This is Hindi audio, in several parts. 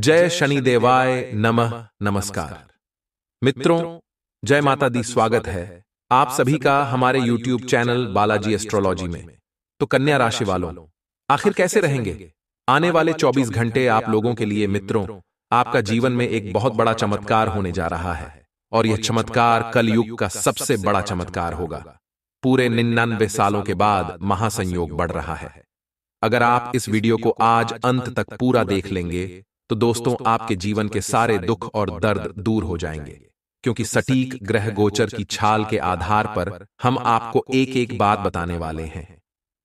जय शनि देवाय नमः नमस्कार। मित्रों जय माता दी स्वागत है आप सभी का हमारे YouTube चैनल बालाजी एस्ट्रोलॉजी में। तो कन्या राशि वालों आखिर कैसे रहेंगे? आने वाले 24 घंटे आप लोगों के लिए मित्रों आपका जीवन में एक बहुत बड़ा चमत्कार होने जा रहा है और यह चमत्कार कलयुग का सबसे बड़ा चमत्कार होगा। पूरे निन्यानवे सालों के बाद महासंयोग बढ़ रहा है। अगर आप इस वीडियो को आज अंत तक पूरा देख लेंगे तो दोस्तों आपके जीवन के सारे दुख और दर्द दूर हो जाएँगे। क्योंकि सटीक ग्रह गोचर की छाल के आधार पर हम आपको एक एक बात बताने वाले हैं।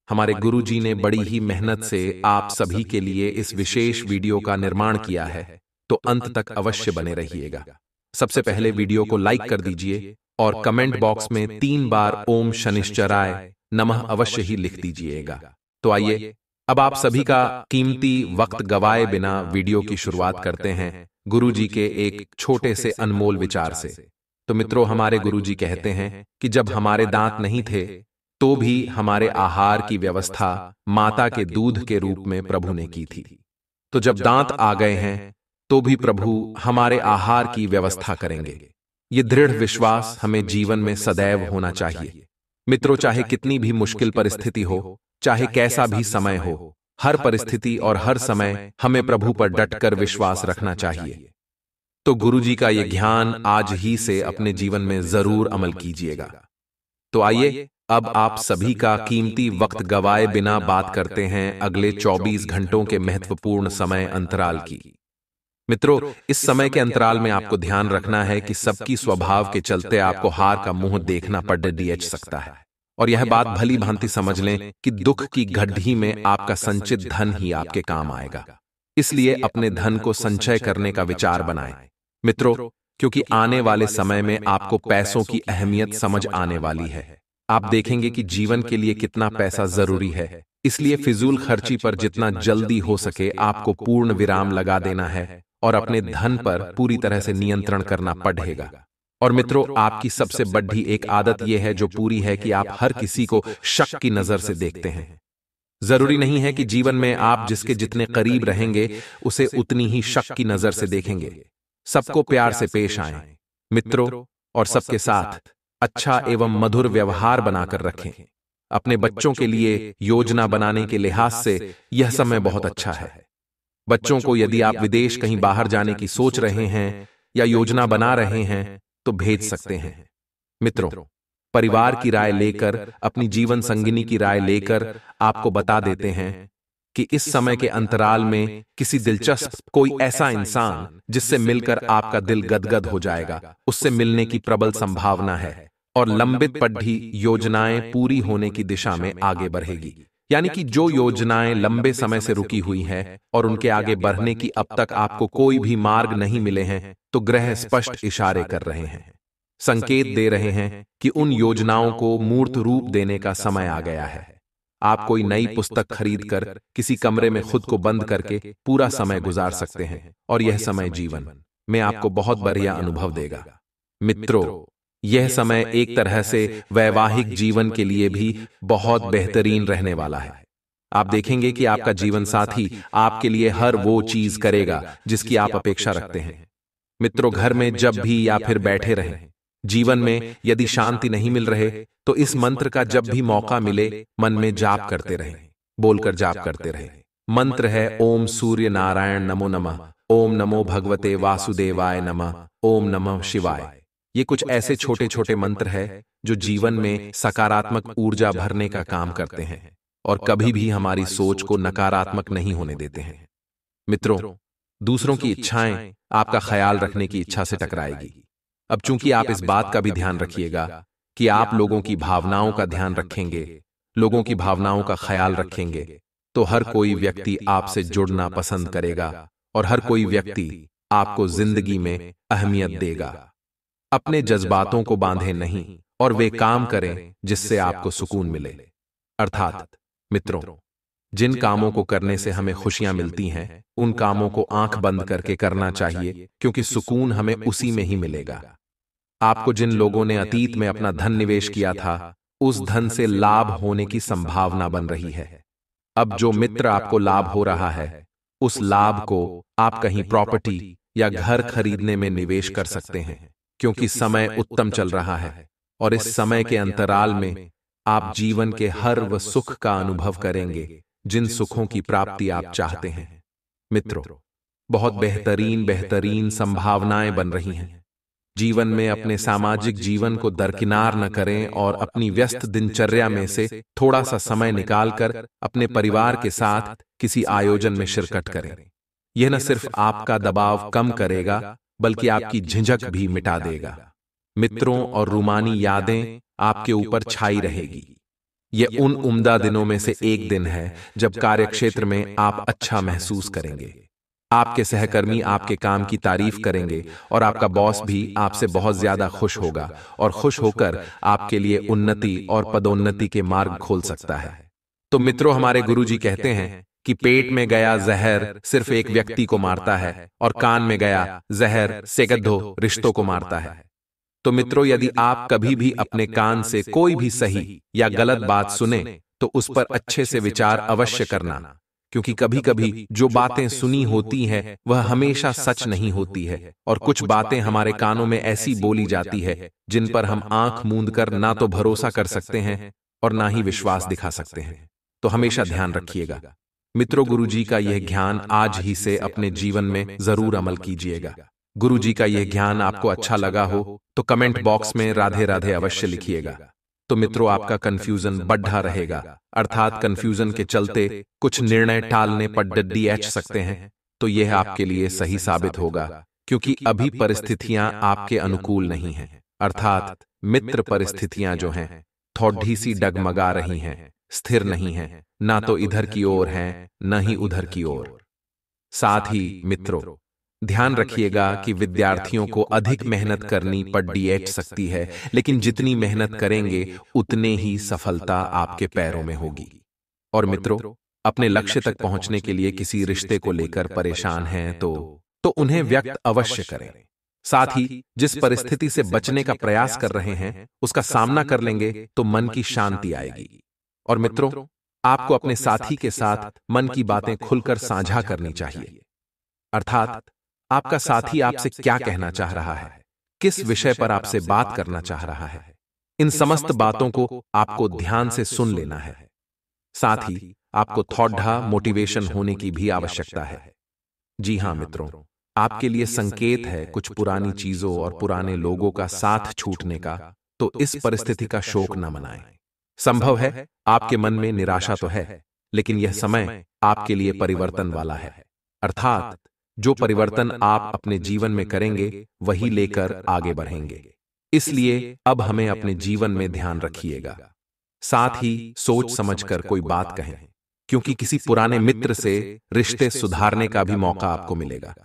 हमारे गुरु जी ने बड़ी ही मेहनत से आप सभी के लिए इस विशेष वीडियो का निर्माण किया है तो अंत तक अवश्य बने रहिएगा। सबसे पहले वीडियो को लाइक कर दीजिए और कमेंट बॉक्स में तीन बार ओम शनिश्चराय नमः अवश्य ही लिख दीजिएगा तो आइए अब आप सभी का कीमती वक्त गवाए बिना वीडियो की शुरुआत करते हैं गुरु जी के एक छोटे से अनमोल विचार से। तो मित्रों, हमारे गुरु जी कहते हैं कि जब हमारे दांत नहीं थे तो भी हमारे आहार की व्यवस्था माता के दूध के रूप में प्रभु ने की थी। तो जब दांत आ गए हैं तो भी प्रभु हमारे आहार की व्यवस्था करेंगे। ये दृढ़ विश्वास हमें जीवन में सदैव होना चाहिए। मित्रों, चाहे कितनी भी मुश्किल परिस्थिति हो चाहे कैसा भी समय हो हर परिस्थिति और हर समय हमें प्रभु पर डटकर विश्वास रखना चाहिए। तो गुरु जी का यह ज्ञान आज ही से अपने जीवन में ज़रूर अमल कीजिएगा। तो आइए अब आप सभी का कीमती वक्त गवाए बिना बात करते हैं अगले 24 घंटों के महत्वपूर्ण समय अंतराल की। मित्रों इस समय के अंतराल में आपको ध्यान रखना है कि सबकी स्वभाव के चलते आपको हार का मुँह देखना पड़ डीएच सकता है और यह बात भली भांति समझ लें कि दुख की गड्ढी में आपका संचित धन ही आपके काम आएगा। इसलिए अपने धन को संचय करने का विचार बनाएँ। मित्रों क्योंकि आने वाले समय में आपको पैसों की अहमियत समझ आने वाली है। आप देखेंगे कि जीवन के लिए कितना पैसा ज़रूरी है। इसलिए फिजूल खर्ची पर जितना जल्दी हो सके आपको पूर्ण विराम लगा देना है और अपने धन पर पूरी तरह से नियंत्रण करना पड़ेगा और मित्रों आपकी सबसे बड़ी एक आदत यह है जो पूरी है कि आप हर किसी को शक की नज़र से देखते हैं। ज़रूरी नहीं है कि जीवन में आप जिसके जितने करीब रहेंगे उसे उतनी ही शक की नज़र से देखेंगे। सबको प्यार से पेश आए। मित्रों और सबके साथ अच्छा एवं मधुर व्यवहार बनाकर रखें। अपने बच्चों के लिए योजना बनाने के लिहाज से यह समय बहुत अच्छा है बच्चों को यदि आप विदेश कहीं बाहर जाने की सोच रहे हैं। या योजना बना रहे हैं तो भेज सकते हैं। मित्रों परिवार की राय लेकर अपनी जीवन संगिनी की राय लेकर आपको बता देते हैं कि इस समय के अंतराल में किसी दिलचस्प कोई ऐसा इंसान जिससे मिलकर आपका दिल गदगद हो जाएगा। उससे मिलने की प्रबल संभावना है और लंबित पढ़ी योजनाएँ पूरी होने की दिशा में आगे बढ़ेगी। यानी कि जो योजनाएँ लंबे समय से रुकी हुई हैं और उनके आगे बढ़ने की अब तक आपको कोई भी मार्ग नहीं मिले हैं। तो ग्रह स्पष्ट इशारे कर रहे हैं। संकेत दे रहे हैं कि उन योजनाओं को मूर्त रूप देने का समय आ गया है। आप कोई नई पुस्तक खरीद कर किसी कमरे में खुद को बंद करके पूरा समय गुजार सकते हैं और यह समय जीवन में आपको बहुत बढ़िया अनुभव देगा। मित्रों यह समय एक तरह से वैवाहिक जीवन के लिए भी बहुत बेहतरीन रहने वाला है। आप देखेंगे कि आपका जीवन साथी आपके लिए हर वो चीज़ करेगा जिसकी आप अपेक्षा रखते हैं। मित्रों, घर में जब भी या फिर बैठे रहें, जीवन में यदि शांति नहीं मिल रहे तो इस मंत्र का जब भी मौका मिले, मन में जाप करते रहे, बोलकर जाप करते रहे। मंत्र है, ओम सूर्य नारायण नमो नमः, ओम नमो भगवते वासुदेवाय नमः, ओम नमः शिवाय। ये कुछ ऐसे छोटे छोटे मंत्र है जो जीवन में सकारात्मक ऊर्जा भरने का काम करते हैं और कभी भी हमारी सोच को नकारात्मक नहीं होने देते हैं। मित्रों दूसरों की इच्छाएँ आपका ख्याल रखने की इच्छा से टकराएगी। अब चूँकि आप इस बात का भी ध्यान रखिएगा कि आप लोगों की भावनाओं का ध्यान रखेंगे लोगों की भावनाओं का ख्याल रखेंगे तो हर कोई व्यक्ति आपसे जुड़ना पसंद करेगा और हर कोई व्यक्ति आपको ज़िंदगी में अहमियत देगा अपने जज्बातों को बांधे नहीं और वे काम करें जिससे आपको सुकून मिले। अर्थात मित्रों जिन कामों को करने से हमें खुशियाँ मिलती हैं उन कामों को आँख बंद करके करना चाहिए क्योंकि सुकून हमें उसी में ही मिलेगा। आपको जिन लोगों ने अतीत में अपना धन निवेश किया था उस धन से लाभ होने की संभावना बन रही है। अब जो मित्र आपको लाभ हो रहा है उस लाभ को आप कहीं प्रॉपर्टी या घर खरीदने में निवेश कर सकते हैं क्योंकि समय उत्तम चल रहा है और इस समय के अंतराल में आप जीवन के हर व सुख का अनुभव करेंगे जिन सुखों की प्राप्ति आप चाहते हैं। मित्रों बहुत बेहतरीन बेहतरीन संभावनाएँ बन रही हैं। जीवन में अपने सामाजिक जीवन को दरकिनार न करें और अपनी व्यस्त दिनचर्या में से थोड़ा सा समय निकालकर अपने परिवार के साथ किसी आयोजन में शिरकत करें। यह न सिर्फ़ आपका दबाव कम करेगा बल्कि आपकी झिझक भी मिटा देगा। मित्रों और रूमानी यादें आपके ऊपर छाई रहेगी। ये उन उम्दा दिनों में से एक दिन है जब कार्यक्षेत्र में आप अच्छा महसूस करेंगे। आपके सहकर्मी आपके काम की तारीफ़ करेंगे और आपका बॉस भी आपसे बहुत ज़्यादा खुश होगा और खुश होकर आपके लिए उन्नति और पदोन्नति के मार्ग खोल सकता है। तो मित्रों हमारे गुरुजी कहते हैं कि पेट में गया जहर सिर्फ़ एक व्यक्ति को मारता है और कान में गया जहर सेगद्धो रिश्तों को मारता है। तो मित्रों, यदि आप कभी भी अपने कान से कोई भी सही या गलत बात सुने तो उस पर अच्छे से विचार अवश्य करना, क्योंकि कभी कभी जो बातें सुनी होती हैं, वह हमेशा सच नहीं होती है और कुछ बातें हमारे कानों में ऐसी बोली जाती है, जिन पर हम आँख मूंद कर ना तो भरोसा कर सकते हैं और ना ही विश्वास दिखा सकते हैं। तो हमेशा ध्यान रखिएगा। मित्रों गुरु जी का यह ज्ञान आज ही से अपने जीवन में ज़रूर अमल कीजिएगा। गुरु जी का यह ज्ञान आपको अच्छा लगा हो तो कमेंट बॉक्स में राधे राधे अवश्य लिखिएगा। तो मित्रों, आपका कंफ्यूजन बढ़ा रहेगा। अर्थात कंफ्यूजन के चलते कुछ निर्णय टालने पर डड्डी एच सकते हैं। तो यह आपके लिए सही साबित होगा, क्योंकि अभी परिस्थितियाँ आपके अनुकूल नहीं हैं। अर्थात मित्र परिस्थितियाँ जो हैं, थोड़ी सी डगमगा रही हैं। स्थिर नहीं हैं ना तो इधर की ओर हैं न ही उधर की ओर। साथ ही मित्रों ध्यान रखिएगा कि विद्यार्थियों को अधिक मेहनत करनी पड़ डीएच सकती है लेकिन जितनी मेहनत करेंगे उतने ही सफलता आपके पैरों में होगी। और मित्रों अपने लक्ष्य तक पहुँचने के लिए किसी रिश्ते को लेकर परेशान हैं तो तो उन्हें व्यक्त अवश्य करें। साथ ही जिस परिस्थिति से बचने का प्रयास कर रहे हैं उसका सामना कर लेंगे तो मन की शांति आएगी और मित्रों आपको अपने साथी के साथ मन की बातें खुलकर साझा करनी चाहिए। अर्थात आपका साथी आपसे क्या कहना चाह रहा है? किस विषय पर आपसे बात करना चाह रहा है? इन समस्त बातों को आपको ध्यान से सुन लेना है। साथ ही आपको थोड़ा मोटिवेशन होने की भी आवश्यकता है। जी हाँ मित्रों आपके लिए संकेत है कुछ पुरानी चीज़ों और पुराने लोगों का साथ छूटने का। तो इस परिस्थिति का। शोक न मनाएँ संभव है आपके मन में निराशा तो है लेकिन यह समय आपके लिए परिवर्तन वाला है। अर्थात जो परिवर्तन आप अपने जीवन में करेंगे वही लेकर आगे बढ़ेंगे। इसलिए अब हमें अपने जीवन में ध्यान रखिएगा। साथ ही सोच समझकर कोई बात कहें क्योंकि किसी पुराने मित्र से रिश्ते सुधारने का भी मौका आपको मिलेगा।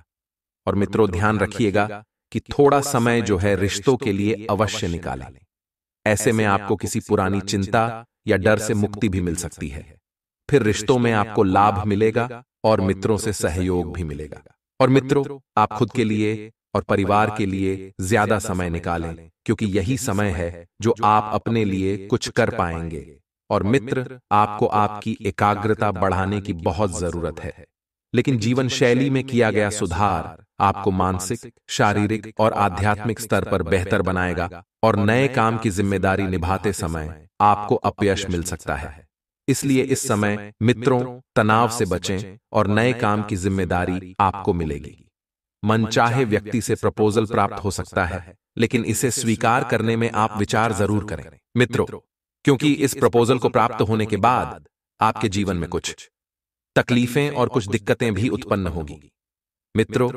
और मित्रों ध्यान रखिएगा कि थोड़ा समय जो है रिश्तों के लिए अवश्य निकालें। ऐसे में आपको किसी पुरानी चिंता या डर से मुक्ति भी मिल सकती है। फिर रिश्तों में आपको लाभ मिलेगा और मित्रों से सहयोग भी मिलेगा। और मित्रों आप खुद के लिए और परिवार के लिए ज़्यादा समय निकालें क्योंकि यही समय है जो आप अपने लिए कुछ कर पाएँगे। और मित्र आपको आपकी एकाग्रता बढ़ाने की बहुत ज़रूरत है। लेकिन जीवन शैली में किया गया सुधार आपको मानसिक शारीरिक और आध्यात्मिक स्तर पर बेहतर बनाएगा और नए काम की ज़िम्मेदारी निभाते समय आपको अपयश मिल सकता है। इसलिए इस समय मित्रों तनाव से बचें और नए काम की ज़िम्मेदारी आपको मिलेगी। मनचाहे व्यक्ति से प्रपोजल प्राप्त हो सकता है लेकिन इसे स्वीकार करने में आप विचार ज़रूर करें। मित्रों क्योंकि इस प्रपोजल को प्राप्त होने के बाद आपके जीवन में कुछ तकलीफें और कुछ दिक्कतें भी उत्पन्न होगी मित्रों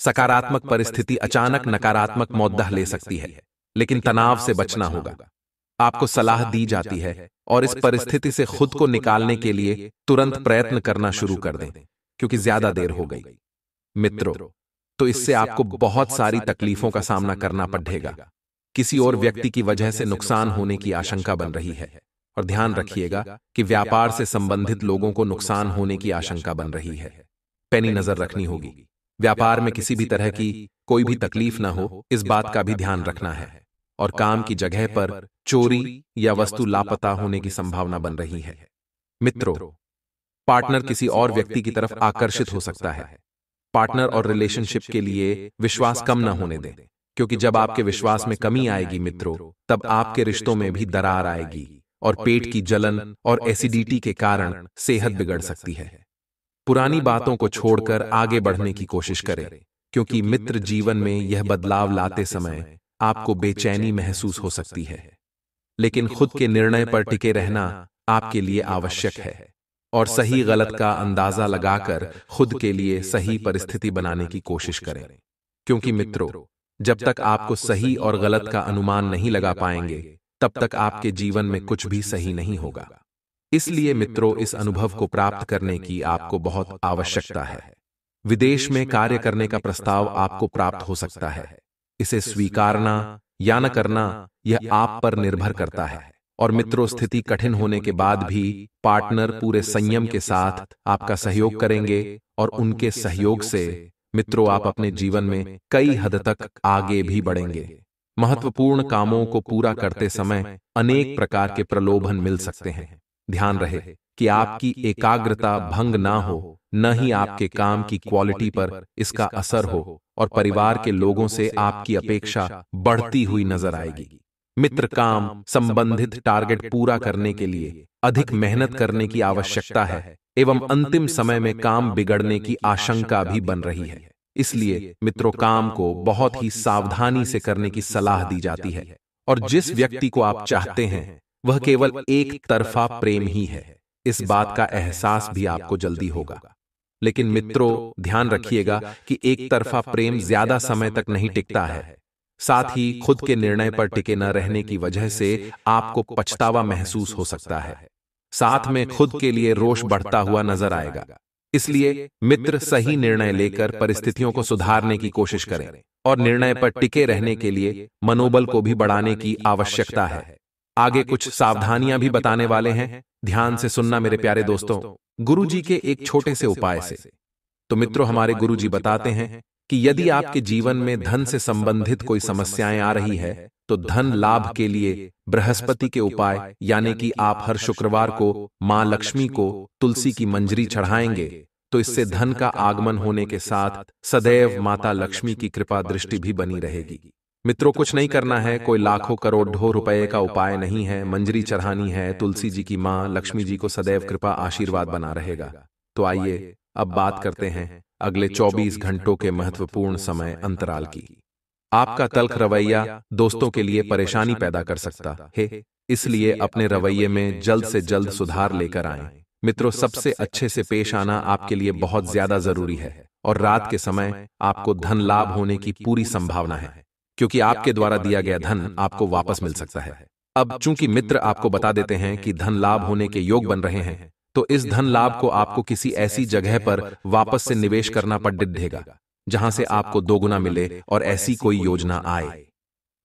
सकारात्मक परिस्थिति अचानक नकारात्मक मौद्दा ले सकती है लेकिन तनाव से बचना होगा। आपको सलाह दी जाती है और इस परिस्थिति से खुद को निकालने के लिए तुरंत प्रयत्न करना शुरू कर दें क्योंकि ज़्यादा देर हो गई। मित्रों तो इससे आपको बहुत सारी तकलीफों का सामना करना पड़ेगा। किसी और व्यक्ति की वजह से नुकसान होने की आशंका बन रही है। और ध्यान रखिएगा कि व्यापार से संबंधित लोगों को नुकसान होने की आशंका बन रही है पैनी नज़र रखनी होगी व्यापार में किसी भी तरह की कोई भी तकलीफ़ ना हो इस बात का भी ध्यान रखना है। और काम की जगह पर चोरी या वस्तु लापता होने की संभावना बन रही है। मित्रों पार्टनर किसी और व्यक्ति की तरफ़ आकर्षित हो सकता है। पार्टनर और रिलेशनशिप के लिए विश्वास कम न होने दें। क्योंकि जब आपके विश्वास में कमी आएगी मित्रों तब आपके रिश्तों में भी दरार आएगी और पेट की जलन और एसिडिटी के कारण सेहत बिगड़ सकती है पुरानी बातों को छोड़कर आगे बढ़ने की कोशिश करें क्योंकि मित्र जीवन में यह बदलाव लाते समय आपको बेचैनी महसूस हो सकती है। लेकिन खुद के निर्णय पर टिके रहना आपके लिए आवश्यक है और सही गलत का अंदाज़ा लगाकर खुद के लिए सही परिस्थिति बनाने की कोशिश करें क्योंकि मित्रों जब तक आपको सही और गलत का अनुमान नहीं लगा पाएँगे तब तक आपके जीवन में कुछ भी सही नहीं होगा। इसलिए मित्रों, इस अनुभव को प्राप्त करने की आपको बहुत आवश्यकता है। विदेश में कार्य करने का प्रस्ताव आपको प्राप्त हो सकता है। इसे स्वीकारना या न करना, यह आप पर निर्भर करता है। और मित्रों, स्थिति कठिन होने के बाद भी पार्टनर पूरे संयम के साथ आपका सहयोग करेंगे और उनके सहयोग से मित्रों, आप अपने जीवन में कई हद तक आगे भी बढ़ेंगे। महत्वपूर्ण कामों को पूरा करते समय अनेक प्रकार के प्रलोभन मिल सकते हैं। ध्यान रहे कि आपकी एकाग्रता भंग ना हो न ही आपके काम की क्वालिटी पर इसका असर हो और परिवार के लोगों से आपकी अपेक्षा बढ़ती हुई नज़र आएगी। मित्र काम संबंधित टारगेट पूरा करने के लिए अधिक मेहनत करने की आवश्यकता है एवं अंतिम समय में काम बिगड़ने की आशंका भी बन रही है। इसलिए मित्रों काम को बहुत ही सावधानी से करने की सलाह दी जाती है और जिस व्यक्ति को आप चाहते हैं वह केवल एक तरफा प्रेम ही है इस बात का एहसास भी आपको जल्दी होगा। लेकिन मित्रों ध्यान रखिएगा कि एक तरफा प्रेम ज़्यादा समय तक नहीं टिकता है। साथ ही खुद के निर्णय पर टिके न रहने की वजह से आपको पछतावा महसूस हो सकता है। साथ में खुद के लिए रोष बढ़ता हुआ नज़र आएगा। इसलिए मित्र सही निर्णय लेकर परिस्थितियों को सुधारने की कोशिश करें और निर्णय पर टिके रहने के लिए मनोबल को भी बढ़ाने की आवश्यकता है आगे कुछ सावधानियाँ भी बताने वाले हैं। ध्यान से सुनना मेरे प्यारे दोस्तों। गुरु जी के एक छोटे से उपाय से। तो मित्रों हमारे गुरु जी बताते हैं कि यदि आपके जीवन में धन से संबंधित कोई समस्याएँ आ रही है तो धन लाभ के लिए बृहस्पति के उपाय यानी कि आप हर शुक्रवार को माँ लक्ष्मी को तुलसी की मंजरी चढ़ाएँगे। तो इससे धन का आगमन होने के साथ सदैव माता लक्ष्मी की कृपा दृष्टि भी बनी रहेगी मित्रों कुछ नहीं करना है कोई लाखों करोड़ ढो रुपए का उपाय नहीं है मंजरी चढ़ानी है तुलसी जी की माँ लक्ष्मी जी को सदैव कृपा आशीर्वाद बना रहेगा। तो आइए अब बात करते हैं अगले 24 घंटों के महत्वपूर्ण समय अंतराल की। आपका तल्ख रवैया दोस्तों के लिए परेशानी पैदा कर सकता है। इसलिए अपने रवैये में जल्द से जल्द सुधार लेकर आए। मित्रों सबसे अच्छे से पेश आना आपके लिए बहुत ज़्यादा ज़रूरी है और रात के समय आपको धन लाभ होने की पूरी संभावना है क्योंकि आपके द्वारा दिया गया धन आपको वापस मिल सकता है। अब चूँकि मित्र आपको बता देते हैं कि धन लाभ होने के योग बन रहे हैं तो इस धन लाभ को आपको किसी ऐसी जगह पर वापस से निवेश करना पड़ डिढ़ेगा जहाँ से आपको दोगुना मिले और ऐसी कोई योजना आए।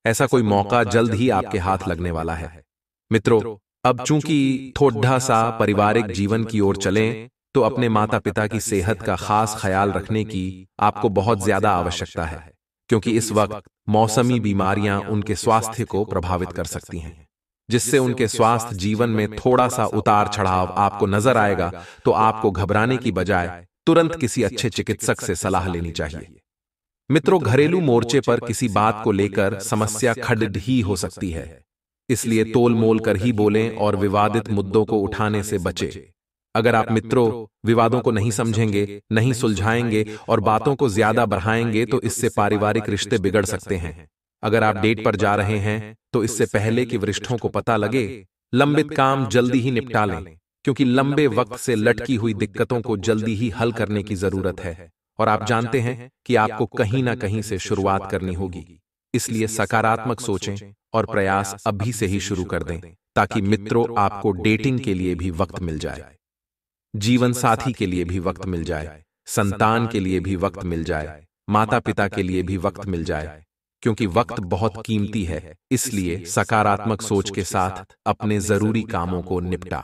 ऐसा कोई मौका जल्द ही आपके हाथ लगने वाला है। मित्रों अब चूँकि थोड़ा सा पारिवारिक जीवन की ओर चलें तो अपने माता पिता की सेहत का खास ख्याल रखने की आपको बहुत ज़्यादा आवश्यकता है क्योंकि इस वक्त मौसमी बीमारियाँ उनके स्वास्थ्य को प्रभावित कर सकती हैं जिससे उनके स्वास्थ्य जीवन में थोड़ा सा उतार चढ़ाव आपको नज़र आएगा तो आपको घबराने की बजाय तुरंत किसी अच्छे चिकित्सक से सलाह लेनी चाहिए। मित्रों घरेलू मोर्चे पर किसी बात को लेकर समस्या खड ही हो सकती है। इसलिए तोल मोल कर ही बोलें और विवादित मुद्दों को उठाने से बचे। अगर आप मित्रों विवादों को नहीं समझेंगे नहीं सुलझाएँगे और बातों को ज़्यादा बढ़ाएँगे तो इससे पारिवारिक रिश्ते बिगड़ सकते हैं। अगर आप डेट पर जा रहे हैं तो इससे पहले कि वरिष्ठों को पता लगे लंबित काम जल्दी ही निपटा लें क्योंकि लंबे वक्त से लटकी हुई दिक्कतों को जल्दी ही हल करने की ज़रूरत है और आप जानते हैं कि आपको कहीं ना कहीं से शुरुआत करनी होगी इसलिए सकारात्मक सोचें और प्रयास अभी से ही शुरू कर दें ताकि मित्रों आपको डेटिंग के लिए भी वक्त मिल जाए जीवन साथी के लिए भी वक्त मिल जाए, संतान के लिए भी वक्त मिल जाए माता पिता के लिए भी वक्त मिल जाए, क्योंकि वक्त बहुत कीमती है, इसलिए सकारात्मक सोच के साथ अपने ज़रूरी कामों को निपटा।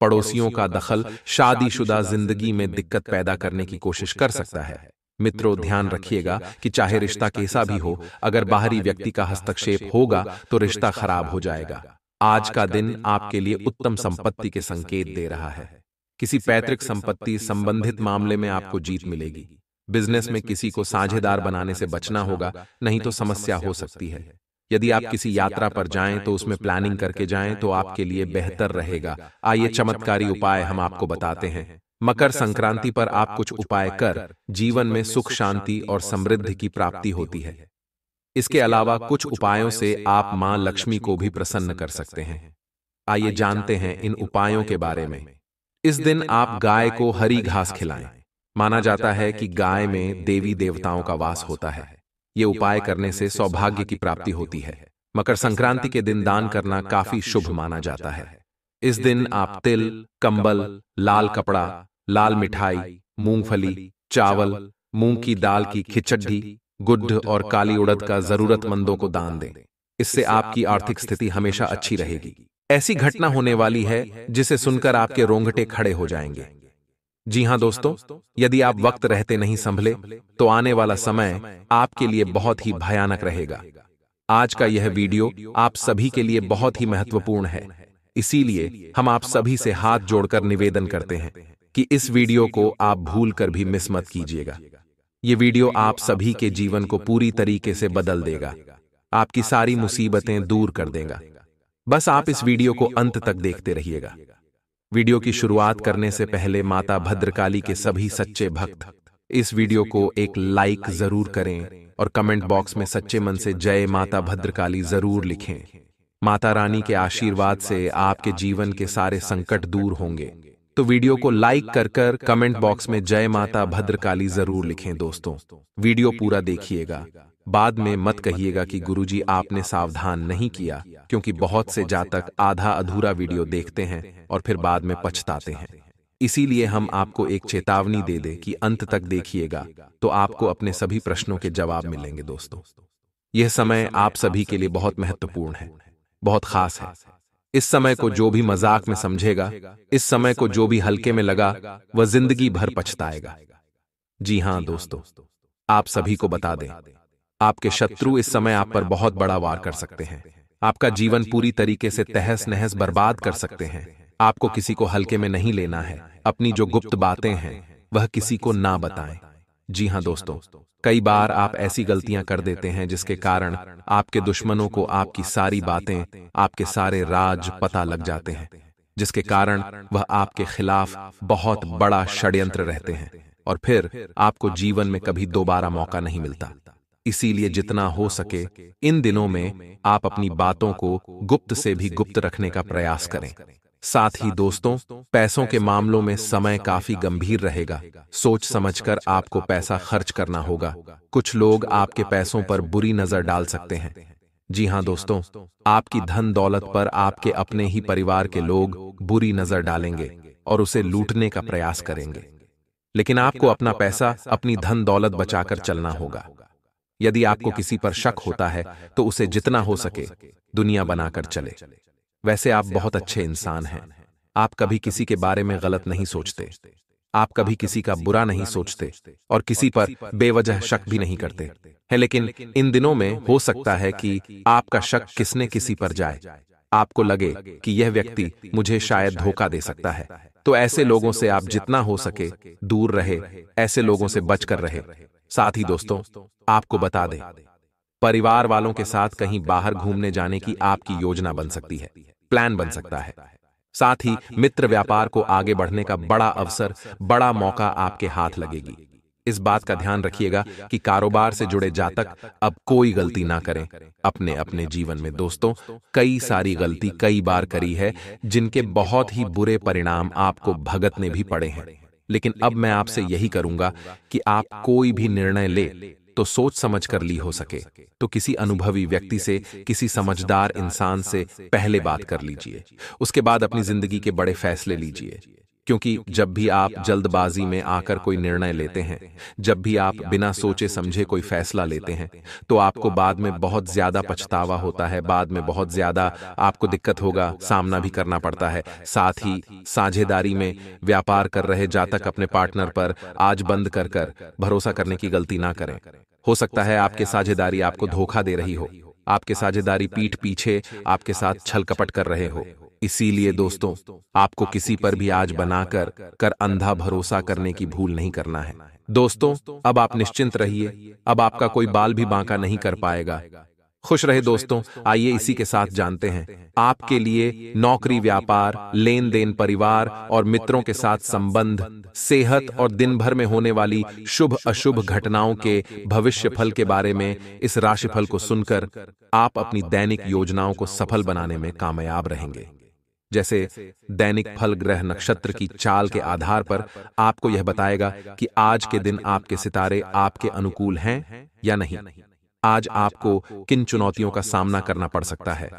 पड़ोसियों का दखल शादीशुदा ज़िंदगी में दिक्कत पैदा करने की कोशिश कर सकता है। मित्रों, ध्यान रखिएगा कि चाहे रिश्ता कैसा भी हो, अगर बाहरी व्यक्ति का हस्तक्षेप होगा तो रिश्ता खराब हो जाएगा। आज का दिन आपके लिए उत्तम संपत्ति के संकेत दे रहा है। किसी पैतृक संपत्ति संबंधित मामले में आपको जीत मिलेगी। बिज़नेस में किसी को साझेदार बनाने से बचना होगा नहीं तो समस्या हो सकती है। यदि आप किसी यात्रा पर जाएँ तो उसमें प्लानिंग करके जाएँ तो आपके लिए बेहतर रहेगा। आइए चमत्कारी उपाय हम आपको बताते हैं। मकर संक्रांति पर आप कुछ उपाय कर जीवन में सुख शांति और समृद्धि की प्राप्ति होती है। इसके अलावा कुछ उपायों से आप माँ लक्ष्मी को भी प्रसन्न कर सकते हैं आइए जानते हैं इन उपायों के बारे में इस दिन आप गाय को हरी घास खिलाएँ। माना जाता है कि गाय में देवी देवताओं का वास होता है। ये उपाय करने से सौभाग्य की प्राप्ति होती है। मकर संक्रांति के दिन दान करना काफ़ी शुभ माना जाता है। इस दिन आप तिल कंबल लाल कपड़ा लाल मिठाई मूंगफली चावल मूंग की दाल की खिचड़ी गुड्ढ और काली उड़द का जरूरतमंदों को दान दें। इससे आपकी आर्थिक स्थिति हमेशा अच्छी रहेगी ऐसी घटना होने वाली है जिसे सुनकर आपके रोंगटे खड़े हो जाएँगे। जी हाँ दोस्तों यदि आप वक्त रहते नहीं संभले तो आने वाला समय आपके लिए बहुत ही भयानक रहेगा। आज का यह वीडियो आप सभी के लिए बहुत ही महत्वपूर्ण है। इसीलिए हम आप सभी से हाथ जोड़कर निवेदन करते हैं कि इस वीडियो को आप भूल कर भी मिस मत कीजिएगा। ये वीडियो आप सभी के जीवन को पूरी तरीके से बदल देगा। आपकी सारी मुसीबतें दूर कर देगा बस आप इस वीडियो को अंत तक देखते रहिएगा। वीडियो की शुरुआत करने से पहले माता भद्रकाली के सभी सच्चे भक्त इस वीडियो को एक लाइक ज़रूर करें और कमेंट बॉक्स में सच्चे मन से जय माता भद्रकाली ज़रूर लिखें। माता रानी के आशीर्वाद से आपके जीवन के सारे संकट दूर होंगे। तो वीडियो को लाइक कर कर कमेंट बॉक्स में जय माता भद्रकाली ज़रूर लिखें दोस्तों। वीडियो पूरा देखिएगा। बाद में मत कहिएगा कि गुरुजी आपने सावधान नहीं किया, क्योंकि बहुत से जातक आधा अधूरा वीडियो देखते हैं और फिर बाद में पछताते हैं। इसीलिए हम आपको एक चेतावनी दे दे कि अंत तक देखिएगा तो आपको अपने सभी प्रश्नों के जवाब मिलेंगे दोस्तों। यह समय आप सभी के लिए बहुत महत्वपूर्ण है, बहुत खास है। इस समय को जो भी मज़ाक में समझेगा, इस समय को जो भी हल्के में लगा, वह ज़िंदगी भर पछताएगा। जी हाँ दोस्तों, आप सभी को बता दें। आपके शत्रु इस समय आप पर बहुत बड़ा वार कर सकते हैं। आपका जीवन पूरी तरीके से तहस नहस बर्बाद कर सकते हैं। आपको किसी को हल्के में नहीं लेना है। अपनी जो गुप्त बातें हैं वह किसी को ना बताएँ। जी हाँ दोस्तों कई बार आप ऐसी गलतियाँ कर देते हैं जिसके कारण आपके दुश्मनों को आपकी सारी बातें आपके सारे राज पता लग जाते हैं जिसके कारण वह आपके खिलाफ बहुत बड़ा षड्यंत्र रहते हैं और फिर आपको जीवन में कभी दोबारा मौका नहीं मिलता इसीलिए जितना हो सके इन दिनों में आप अपनी बातों को गुप्त से भी गुप्त रखने का प्रयास करें। साथ ही दोस्तों, पैसों के मामलों में समय काफ़ी गंभीर रहेगा। सोच समझकर आपको पैसा खर्च करना होगा। कुछ लोग आपके पैसों पर बुरी नज़र डाल सकते हैं। जी हाँ दोस्तों, आपकी धन दौलत पर आपके अपने ही परिवार के लोग बुरी नज़र डालेंगे और उसे लूटने का प्रयास करेंगे। लेकिन आपको अपना पैसा, अपनी धन दौलत बचाकर चलना होगा। यदि आपको किसी पर शक होता है तो उसे जितना हो सके दुनिया बनाकर चले। वैसे आप बहुत अच्छे इंसान हैं। आप कभी किसी के बारे में गलत नहीं सोचते। आप कभी किसी का बुरा नहीं सोचते और किसी पर बेवजह शक भी नहीं करते है। लेकिन इन दिनों में हो सकता है कि आपका शक किसने किसी पर जाए। आपको लगे कि यह व्यक्ति मुझे शायद धोखा दे सकता है। तो ऐसे लोगों से आप जितना हो सके दूर रहे ऐसे लोगों से बचकर रहे। साथ ही दोस्तों आपको बता दें परिवार वालों के साथ कहीं बाहर घूमने जाने की आपकी योजना बन सकती है प्लान बन सकता है। साथ ही मित्र व्यापार को आगे बढ़ने का बड़ा अवसर बड़ा मौका आपके हाथ लगेगी। इस बात का ध्यान रखिएगा कि कारोबार से जुड़े जातक अब कोई गलती ना करें अपने अपने जीवन में दोस्तों कई सारी गलती कई बार करी है जिनके बहुत ही बुरे परिणाम आपको भगतने भी पड़े हैं। लेकिन अब मैं आपसे यही करूँगा कि आप कोई भी निर्णय ले तो सोच समझ कर ली हो सके। तो किसी अनुभवी व्यक्ति से किसी समझदार इंसान से पहले बात कर लीजिए। उसके बाद अपनी ज़िंदगी के बड़े फैसले लीजिए। क्योंकि जब भी आप जल्दबाजी में आकर कोई निर्णय लेते हैं जब भी आप बिना सोचे समझे कोई फैसला लेते हैं तो आपको बाद में बहुत ज़्यादा पछतावा होता है बाद में बहुत ज़्यादा आपको दिक्कत होगा सामना भी करना पड़ता है साथ ही साझेदारी में व्यापार कर रहे जातक अपने पार्टनर पर आज बंद कर कर भरोसा करने की गलती ना करें। हो सकता है आपके साझेदारी आपको धोखा दे रही हो आपके साझेदारी पीठ पीछे आपके साथ छल कपट कर रहे हो इसीलिए दोस्तों आपको किसी पर भी आज बनाकर कर अंधा भरोसा करने की भूल नहीं करना है। दोस्तों अब आप निश्चिंत रहिए अब आपका कोई बाल भी बांका नहीं कर पाएगा। खुश रहे दोस्तों आइए इसी के साथ जानते हैं। आपके लिए नौकरी व्यापार लेन देन परिवार और मित्रों के साथ संबंध सेहत और दिन भर में होने वाली शुभ अशुभ घटनाओं के भविष्य फल के बारे में इस राशिफल को सुनकर आप अपनी दैनिक योजनाओं को सफल बनाने में कामयाब रहेंगे जैसे दैनिक फल ग्रह नक्षत्र की चाल के आधार पर आपको यह बताएगा कि आज के दिन आपके सितारे आपके अनुकूल हैं या नहीं? आज आपको किन चुनौतियों का सामना करना पड़ सकता है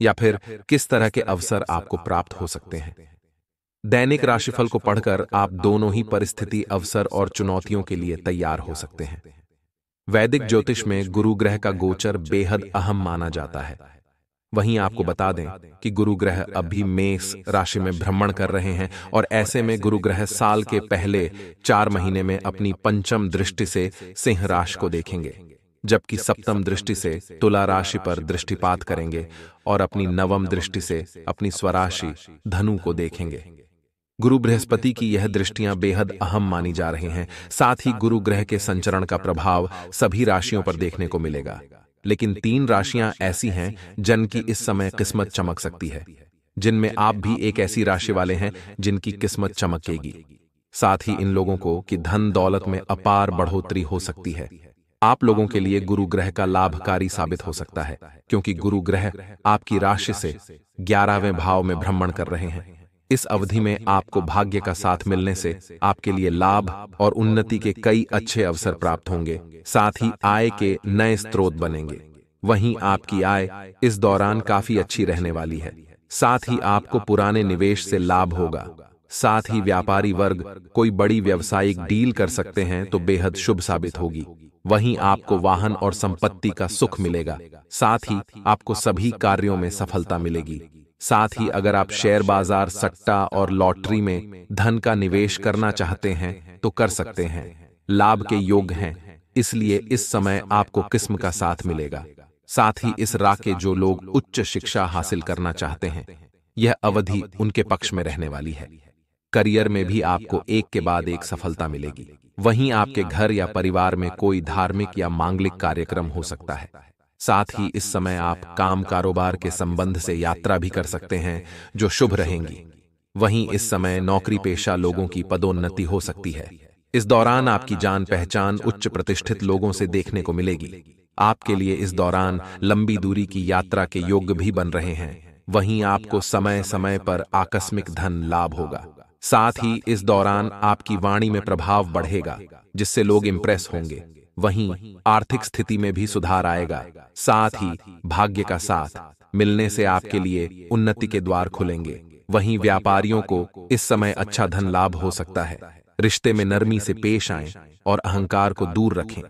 या फिर किस तरह के अवसर आपको प्राप्त हो सकते हैं? दैनिक राशिफल को पढ़कर आप दोनों ही परिस्थिति अवसर और चुनौतियों के लिए तैयार हो सकते हैं। वैदिक ज्योतिष में गुरु ग्रह का गोचर बेहद अहम माना जाता है। वहीं आपको बता दें कि गुरु ग्रह अभी मेष राशि में भ्रमण कर रहे हैं और ऐसे में गुरु ग्रह साल के पहले चार महीने में अपनी पंचम दृष्टि से सिंह राशि को देखेंगे जबकि सप्तम दृष्टि से तुला राशि पर दृष्टिपात करेंगे और अपनी नवम दृष्टि से अपनी स्वराशि धनु को देखेंगे। गुरु बृहस्पति की यह दृष्टियाँ बेहद अहम मानी जा रही हैं। साथ ही गुरु ग्रह के संचरण का प्रभाव सभी राशियों पर देखने को मिलेगा लेकिन तीन राशियाँ ऐसी हैं जन की इस समय किस्मत चमक सकती है। जिनमें आप भी एक ऐसी राशि वाले हैं जिनकी किस्मत चमकेगी साथ ही इन लोगों को कि धन दौलत में अपार बढ़ोतरी हो सकती है। आप लोगों के लिए गुरु ग्रह का लाभकारी साबित हो सकता है क्योंकि गुरु ग्रह आपकी राशि से ग्यारहवें भाव में भ्रमण कर रहे हैं। इस अवधि में आपको भाग्य का साथ मिलने से आपके लिए लाभ और उन्नति के कई अच्छे अवसर प्राप्त होंगे। साथ ही आय के नए स्रोत बनेंगे। वहीं आपकी आय इस दौरान काफ़ी अच्छी रहने वाली है। साथ ही आपको पुराने निवेश से लाभ होगा। साथ ही व्यापारी वर्ग कोई बड़ी व्यवसायिक डील कर सकते हैं तो बेहद शुभ साबित होगी। वहीं आपको वाहन और संपत्ति का सुख मिलेगा। साथ ही आपको सभी कार्यों में सफलता मिलेगी। साथ ही अगर आप शेयर बाज़ार, सट्टा और लॉटरी में धन का निवेश करना चाहते हैं तो कर सकते हैं। लाभ के योग हैं, इसलिए इस समय आपको किस्म का साथ मिलेगा। साथ ही इस राके जो लोग उच्च शिक्षा हासिल करना चाहते हैं, यह अवधि उनके पक्ष में रहने वाली है। करियर में भी आपको एक के बाद एक सफलता मिलेगी। वहीं आपके घर या परिवार में कोई धार्मिक या मांगलिक कार्यक्रम हो सकता है। साथ ही इस समय आप काम कारोबार के संबंध से यात्रा भी कर सकते हैं जो शुभ रहेंगी। वहीं इस समय नौकरी पेशा लोगों की पदोन्नति हो सकती है। इस दौरान आपकी जान पहचान उच्च प्रतिष्ठित लोगों से देखने को मिलेगी। आपके लिए इस दौरान लंबी दूरी की यात्रा के योग भी बन रहे हैं। वहीं आपको समय समय पर आकस्मिक धन लाभ होगा। साथ ही इस दौरान आपकी वाणी में प्रभाव बढ़ेगा जिससे लोग इम्प्रेस होंगे वहीं आर्थिक स्थिति में भी सुधार आएगा। साथ ही भाग्य का साथ मिलने से आपके लिए उन्नति के द्वार खुलेंगे। वहीं व्यापारियों को इस समय अच्छा धन लाभ हो सकता है। रिश्ते में नरमी से पेश आए और अहंकार को दूर रखें।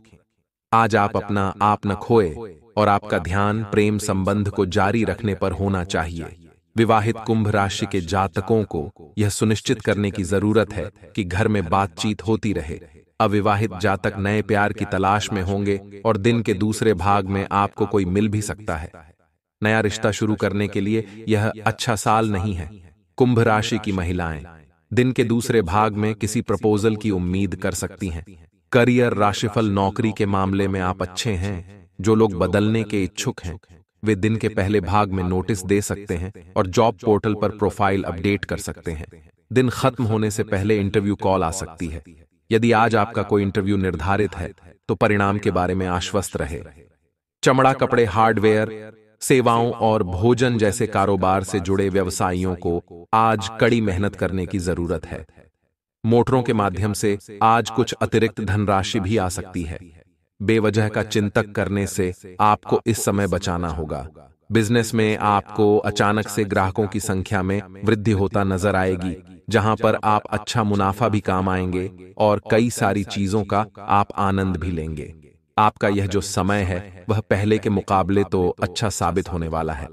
आज आप अपना आप न खोए और आपका ध्यान प्रेम संबंध को जारी रखने पर होना चाहिए। विवाहित कुंभ राशि के जातकों को यह सुनिश्चित करने की ज़रूरत है कि घर में बातचीत होती रहे। अविवाहित जातक नए प्यार की तलाश में होंगे और दिन के दूसरे भाग में आपको कोई मिल भी सकता है। नया रिश्ता शुरू करने के लिए यह अच्छा साल नहीं है। कुंभ राशि की महिलाएँ, दिन के दूसरे भाग में किसी प्रपोजल की उम्मीद कर सकती हैं। करियर राशिफल नौकरी के मामले में आप अच्छे हैं, जो लोग बदलने के इच्छुक हैं। वे दिन के पहले भाग में नोटिस दे सकते हैं और जॉब पोर्टल पर प्रोफ़ाइल अपडेट कर सकते हैं। दिन खत्म होने से पहले इंटरव्यू कॉल आ सकती है। यदि आज आपका कोई इंटरव्यू निर्धारित है तो परिणाम के बारे में आश्वस्त रहे। चमड़ा कपड़े हार्डवेयर सेवाओं और भोजन जैसे कारोबार से जुड़े व्यवसायियों को आज कड़ी मेहनत करने की ज़रूरत है। मोटरों के माध्यम से आज कुछ अतिरिक्त धनराशि भी आ सकती है। बेवजह का चिंतक करने से आपको इस समय बचाना होगा। बिज़नेस में आपको अचानक से ग्राहकों की संख्या में वृद्धि होता नज़र आएगी। जहाँ पर आप अच्छा मुनाफा भी काम आएँगे और कई सारी चीज़ों का आप आनंद भी लेंगे। आपका यह जो समय है वह पहले के मुकाबले तो अच्छा साबित होने वाला है।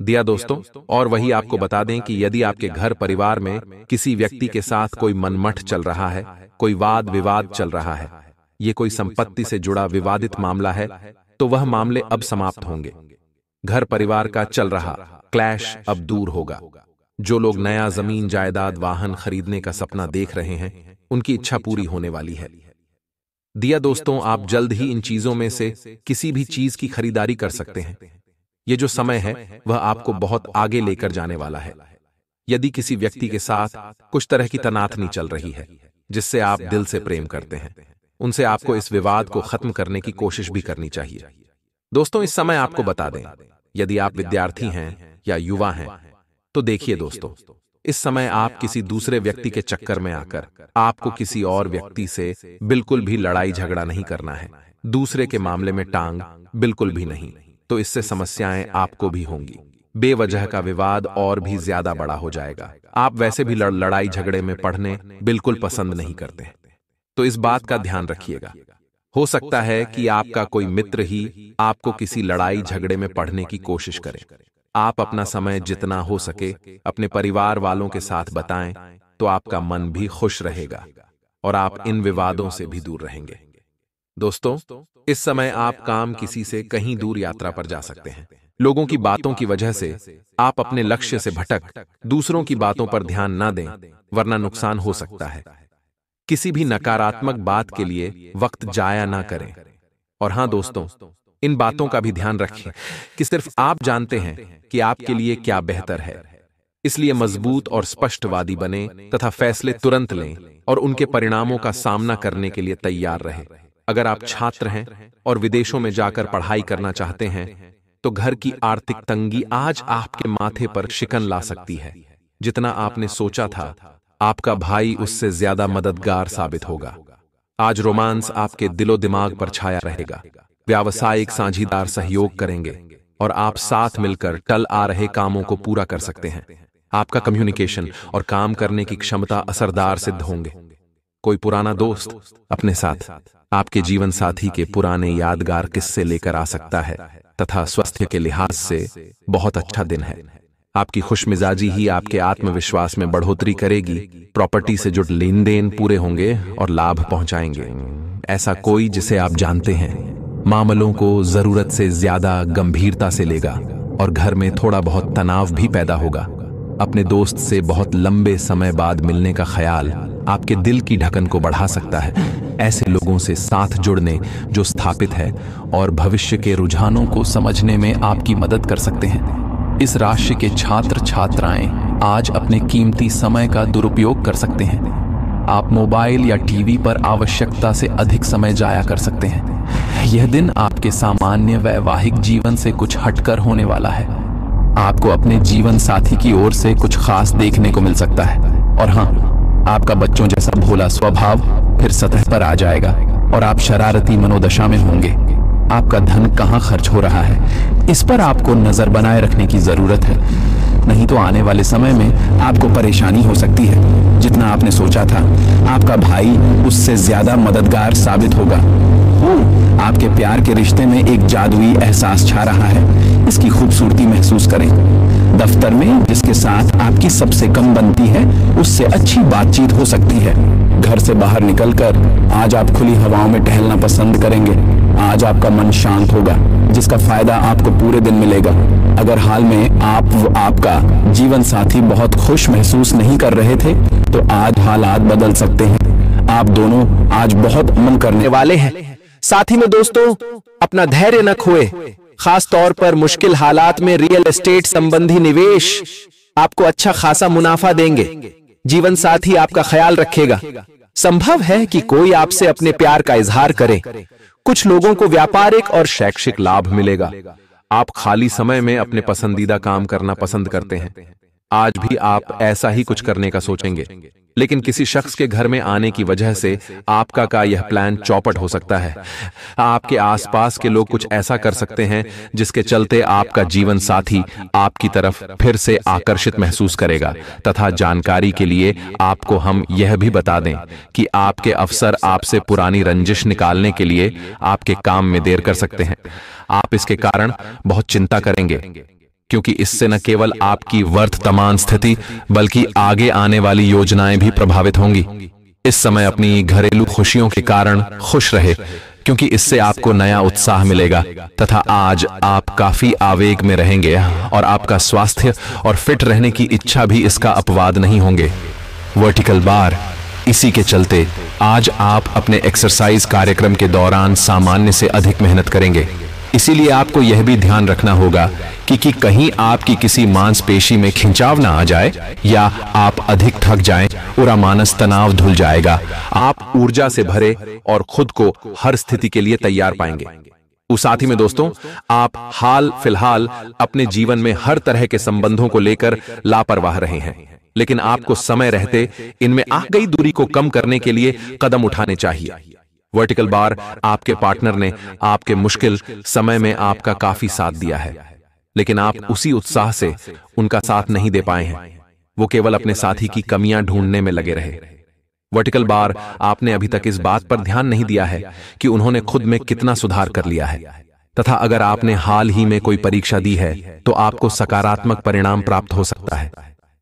दिया दोस्तों और वही आपको बता दें कि यदि आपके घर परिवार में किसी व्यक्ति के साथ कोई मनमठ चल रहा है कोई वाद विवाद चल रहा है ये कोई संपत्ति से जुड़ा विवादित मामला है तो वह मामले अब समाप्त होंगे। घर परिवार का चल रहा क्लैश अब दूर होगा जो लोग नया ज़मीन जायदाद वाहन खरीदने का सपना देख रहे हैं उनकी इच्छा पूरी होने वाली है। दिया दोस्तों आप जल्द ही इन चीज़ों में से किसी भी चीज़ की खरीदारी कर सकते हैं। ये जो समय है वह आपको बहुत आगे लेकर जाने वाला है। यदि किसी व्यक्ति के साथ कुछ तरह की तनातनी चल रही है जिससे आप दिल से प्रेम करते हैं उनसे आपको इस विवाद को खत्म करने की कोशिश भी करनी चाहिए। दोस्तों इस समय आपको बता दें यदि आप विद्यार्थी हैं या युवा हैं तो देखिए दोस्तों इस समय आप किसी दूसरे व्यक्ति के चक्कर में आकर आपको किसी और व्यक्ति से बिल्कुल भी लड़ाई झगड़ा नहीं करना है। दूसरे के मामले में टांग बिल्कुल भी नहीं तो इससे समस्याएँ आपको भी होंगी। बेवजह का विवाद और भी ज़्यादा बड़ा हो जाएगा। आप वैसे भी लड़, लड़ाई झगड़े में पढ़ने बिल्कुल पसंद नहीं करते तो इस बात का ध्यान रखिएगा। हो सकता है कि आपका कोई मित्र ही आपको किसी लड़ाई झगड़े में पढ़ने की कोशिश करे। आप अपना समय जितना हो सके अपने परिवार वालों के साथ बताएँ तो आपका मन भी खुश रहेगा और आप इन विवादों से भी दूर रहेंगे। दोस्तों इस समय आप काम किसी से कहीं दूर यात्रा पर जा सकते हैं। लोगों की बातों की वजह से आप अपने लक्ष्य से भटक दूसरों की बातों पर ध्यान न दें वरना नुकसान हो सकता है। किसी भी नकारात्मक बात के लिए वक्त जाया ना करें। और हाँ दोस्तों इन बातों का भी ध्यान रखें कि सिर्फ़ आप जानते हैं कि आपके लिए क्या बेहतर है। इसलिए मज़बूत और स्पष्टवादी बने तथा फैसले तुरंत लें और उनके परिणामों का सामना करने के लिए तैयार रहे। अगर आप छात्र हैं और विदेशों में जाकर पढ़ाई करना चाहते हैं तो घर की आर्थिक तंगी आज आपके माथे पर शिकन ला सकती है। जितना आपने सोचा था आपका भाई उससे ज़्यादा मददगार साबित होगा आज रोमांस आपके दिलो दिमाग पर छाया रहेगा व्यावसायिक साझीदार सहयोग करेंगे और आप साथ मिलकर टल आ रहे कामों को पूरा कर सकते हैं। आपका कम्युनिकेशन और काम करने की क्षमता असरदार सिद्ध होंगे। कोई पुराना दोस्त अपने साथ, आपके जीवन साथी के पुराने यादगार किस्से लेकर आ सकता है, तथा स्वास्थ्य के लिहाज से बहुत अच्छा दिन है। आपकी खुशमिजाजी ही आपके आत्मविश्वास में बढ़ोतरी करेगी प्रॉपर्टी से जुड़ लेन देन पूरे होंगे और लाभ पहुंचाएँगे। ऐसा कोई जिसे आप जानते हैं। मामलों को ज़रूरत से ज़्यादा गंभीरता से लेगा और घर में थोड़ा बहुत तनाव भी पैदा होगा। अपने दोस्त से बहुत लंबे समय बाद मिलने का ख्याल आपके दिल की ढकन को बढ़ा सकता है। ऐसे लोगों से साथ जुड़ने जो स्थापित है और भविष्य के रुझानों को समझने में आपकी मदद कर सकते हैं। इस राशि के छात्र छात्राएँ आज अपने कीमती समय का दुरुपयोग कर सकते हैं। आप मोबाइल या टीवी पर आवश्यकता से अधिक समय जाया कर सकते हैं। यह दिन आपके सामान्य वैवाहिक जीवन से कुछ हटकर होने वाला है। आपको अपने जीवन साथी की ओर से कुछ खास देखने को मिल सकता है। और हाँ आपका बच्चों जैसा भोला स्वभाव फिर सतह पर आ जाएगा और आप शरारती मनोदशा में होंगे। आपका धन कहाँ खर्च हो रहा है? इस पर आपको नज़र बनाए रखने की ज़रूरत है। नहीं तो आने वाले समय में आपको परेशानी हो सकती है। जितना आपने सोचा था, आपका भाई उससे ज़्यादा मददगार साबित होगा। आपके प्यार के रिश्ते में एक जादुई एहसास छा रहा है। इसकी खूबसूरती महसूस करें। दफ्तर में जिसके साथ आपकी सबसे कम बनती है, उससे अच्छी बातचीत हो सकती है। घर से बाहर निकलकर आज आप खुली हवाओं में टहलना पसंद करेंगे। आज आपका मन शांत होगा, जिसका फ़ायदा आपको पूरे दिन मिलेगा। अगर हाल में आप आपका जीवन साथी बहुत खुश महसूस नहीं कर रहे थे तो आज हालात बदल सकते हैं। आप दोनों आज बहुत अमन करने वाले हैं। साथ ही में दोस्तों, अपना धैर्य न खोए। खास तौर पर मुश्किल हालात में रियल एस्टेट संबंधी निवेश आपको अच्छा खासा मुनाफा देंगे। जीवन साथी आपका ख्याल रखेगा। संभव है कि कोई आपसे अपने प्यार का इजहार करे। कुछ लोगों को व्यापारिक और शैक्षिक लाभ मिलेगा। आप खाली समय में अपने पसंदीदा काम करना पसंद करते हैं। आज भी आप ऐसा ही कुछ करने का सोचेंगे। लेकिन किसी शख्स के घर में आने की वजह से आपका का यह प्लान चौपट हो सकता है। आपके आसपास के लोग कुछ ऐसा कर सकते हैं जिसके चलते आपका जीवन साथी आपकी तरफ़ फिर से आकर्षित महसूस करेगा। तथा जानकारी के लिए आपको हम यह भी बता दें कि आपके अफसर आपसे पुरानी रंजिश निकालने के लिए आपके काम में देर कर सकते हैं। आप इसके कारण बहुत चिंता करेंगे क्योंकि इससे न केवल आपकी वर्तमान स्थिति बल्कि आगे आने वाली योजनाएँ भी प्रभावित होंगी। इस समय अपनी घरेलू खुशियों के कारण खुश रहे क्योंकि इससे आपको नया उत्साह मिलेगा तथा आज आप काफ़ी आवेग में रहेंगे और आपका स्वास्थ्य और फिट रहने की इच्छा भी इसका अपवाद नहीं होंगे। वर्टिकल बार इसी के चलते आज आप अपने एक्सरसाइज कार्यक्रम के दौरान सामान्य से अधिक मेहनत करेंगे। इसीलिए आपको यह भी ध्यान रखना होगा कि, कि कहीं आपकी किसी मांसपेशी में खिंचाव ना आ जाए या आप अधिक थक जाएँ और अमानस तनाव धुल जाएगा। आप ऊर्जा से भरे और खुद को हर स्थिति के लिए तैयार पाएँगे। उस साथ ही में दोस्तों आप हाल फ़िलहाल अपने जीवन में हर तरह के संबंधों को लेकर लापरवाह रहे हैं लेकिन आपको समय रहते इनमें आ गई दूरी को कम करने के लिए कदम उठाने चाहिए। वर्टिकल बार आपके पार्टनर ने आपके मुश्किल समय में आपका काफ़ी साथ दिया है। लेकिन आप उसी उत्साह से उनका साथ नहीं दे पाए हैं। वो केवल अपने साथी की कमियाँ ढूँढने में लगे रहे। वर्टिकल बार आपने अभी तक इस बात पर ध्यान नहीं दिया है कि उन्होंने खुद में कितना सुधार कर लिया है। तथा अगर आपने हाल ही में कोई परीक्षा दी है तो आपको सकारात्मक परिणाम प्राप्त हो सकता है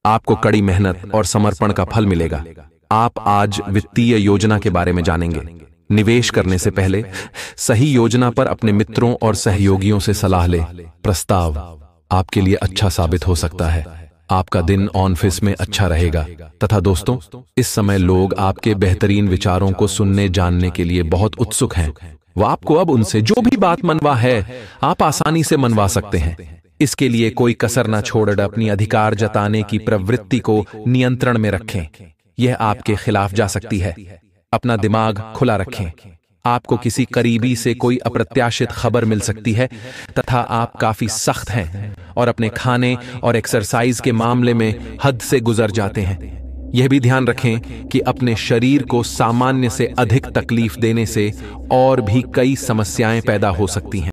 आपको कड़ी मेहनत और समर्पण का फल मिलेगा आप आज वित्तीय योजना के बारे में जानेंगे निवेश करने से पहले सही योजना पर अपने मित्रों और सहयोगियों से सलाह ले। प्रस्ताव, आपके लिए अच्छा साबित हो सकता है। आपका दिन ऑफ़िस में अच्छा रहेगा। तथा दोस्तों, इस समय लोग आपके बेहतरीन विचारों को सुनने, जानने के लिए बहुत उत्सुक हैं। वो आपको अब उनसे जो भी बात मनवा है, आप आसानी से मनवा सकते हैं। इसके लिए कोई कसर न छोड़ अपनी अधिकार जताने की प्रवृत्ति को नियंत्रण में रखें। यह आपके खिलाफ जा सकती है। अपना दिमाग खुला रखें। आपको किसी करीबी से कोई अप्रत्याशित खबर मिल सकती है, तथा आप काफ़ी सख्त हैं और अपने खाने और एक्सरसाइज के मामले में हद से गुजर जाते हैं। यह भी ध्यान रखें कि अपने शरीर को सामान्य से अधिक तकलीफ़ देने से और भी कई समस्याएँ पैदा हो सकती हैं।